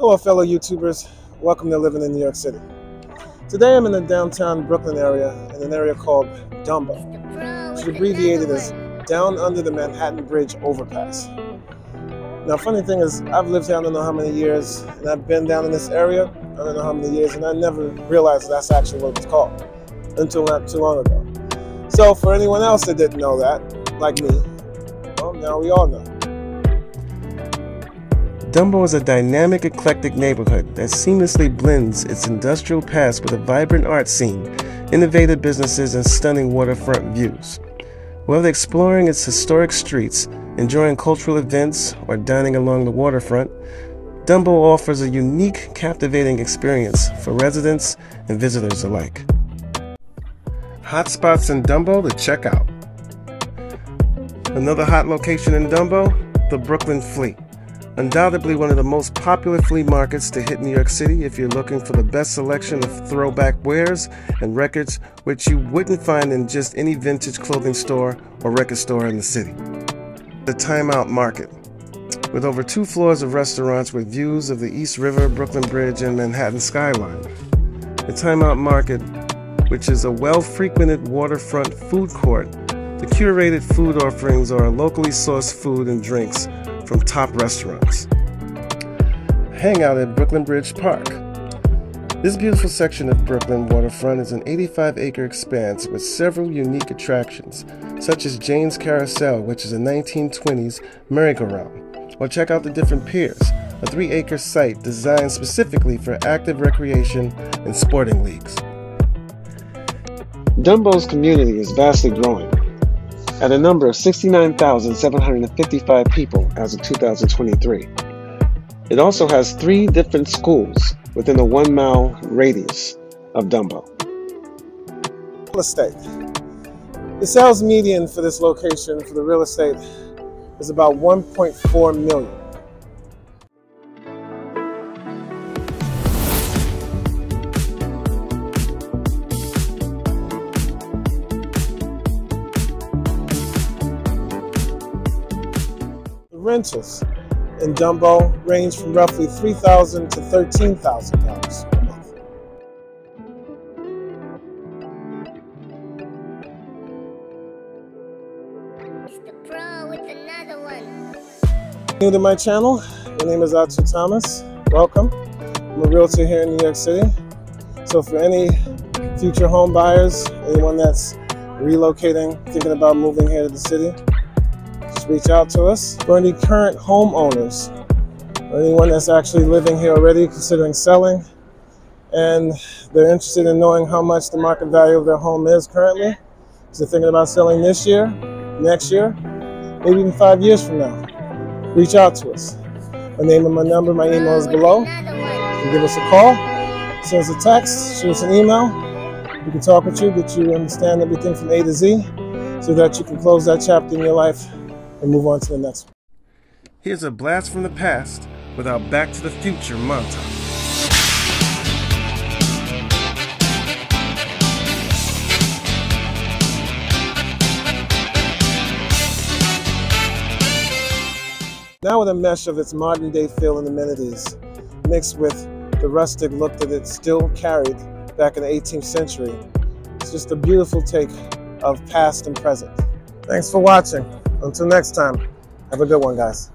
Hello, fellow YouTubers. Welcome to Living in New York City. Today I'm in the downtown Brooklyn area in an area called Dumbo, which is abbreviated as Down Under the Manhattan Bridge Overpass. Now, funny thing is, I've lived here I don't know how many years, and I've been down in this area I don't know how many years, and I never realized that's actually what it's called until not too long ago. So, for anyone else that didn't know that, like me, well, now we all know. Dumbo is a dynamic, eclectic neighborhood that seamlessly blends its industrial past with a vibrant art scene, innovative businesses, and stunning waterfront views. Whether exploring its historic streets, enjoying cultural events, or dining along the waterfront, Dumbo offers a unique, captivating experience for residents and visitors alike. Hotspots in Dumbo to check out. Another hot location in Dumbo, the Brooklyn Flea. Undoubtedly one of the most popular flea markets to hit New York City if you're looking for the best selection of throwback wares and records which you wouldn't find in just any vintage clothing store or record store in the city. The Time Out Market. With over two floors of restaurants with views of the East River, Brooklyn Bridge, and Manhattan skyline. The Time Out Market, which is a well frequented waterfront food court, the curated food offerings are locally sourced food and drinks from top restaurants. Hang out at Brooklyn Bridge Park. This beautiful section of Brooklyn waterfront is an 85 acre expanse with several unique attractions, such as Jane's Carousel, which is a 1920s merry-go-round, or check out the different piers, a three acre site designed specifically for active recreation and sporting leagues. Dumbo's community is vastly growing, at a number of 69,755 people as of 2023. It also has three different schools within a one mile radius of Dumbo. Real estate. The sales median for this location for the real estate is about 1.4 million. Rentals in Dumbo range from roughly 3,000 to $13,000 per month. New to my channel, my name is Atu Thomas. Welcome. I'm a realtor here in New York City. So for any future home buyers, anyone that's relocating, thinking about moving here to the city, reach out to us. For any current homeowners, or anyone that's actually living here already, considering selling, and they're interested in knowing how much the market value of their home is currently, so thinking about selling this year, next year, maybe even five years from now, reach out to us. My name and my number, my email is below. You give us a call, send us a text, shoot us an email. We can talk with you, get you to understand everything from A to Z so that you can close that chapter in your life and move on to the next one. Here's a blast from the past with our Back to the Future montage. Now with a mesh of its modern day feel and amenities, mixed with the rustic look that it still carried back in the 18th century, it's just a beautiful take of past and present. Thanks for watching. Until next time, have a good one, guys.